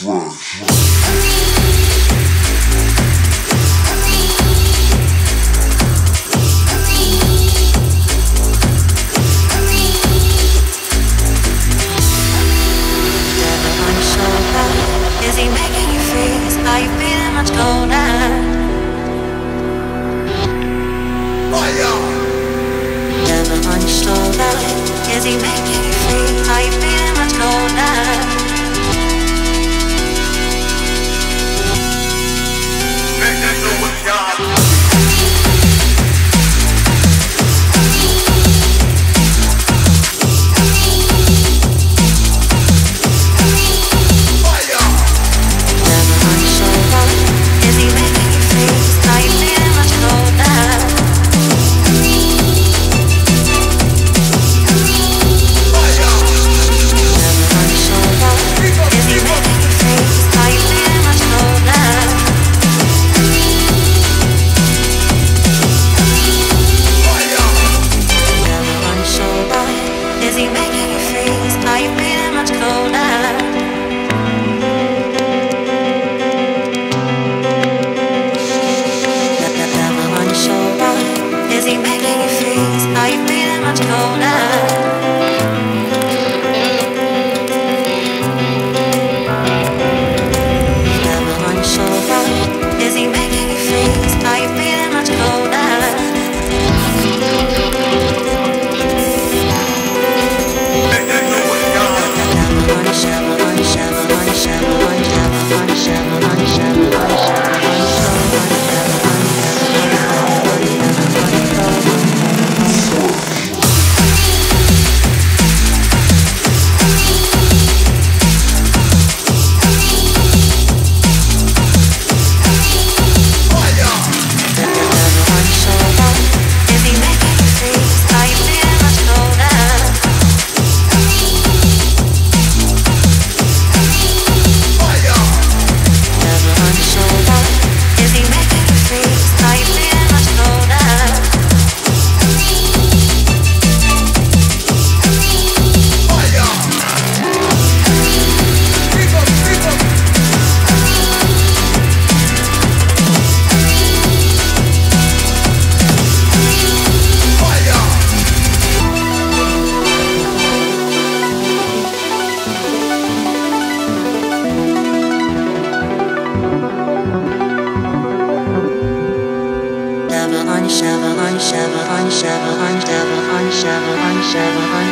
fresh. much colder. Unshaver, unshaver, unshaver, unshaver, unshaver, unshaver, unshaver,